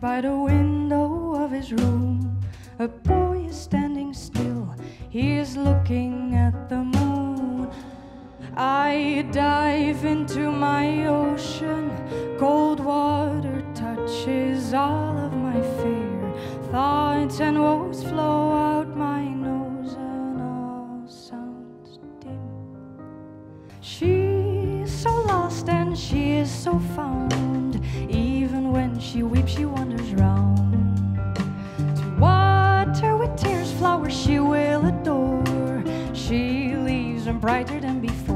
by the window of his room. A boy is standing still, he is looking at the moon. I dive into my ocean, cold water touches all of my fear. Thoughts and woes flow out my nose, and all sounds dim. She's so lost and she is so found. To water with tears flowers she will adore. She leaves them brighter than before.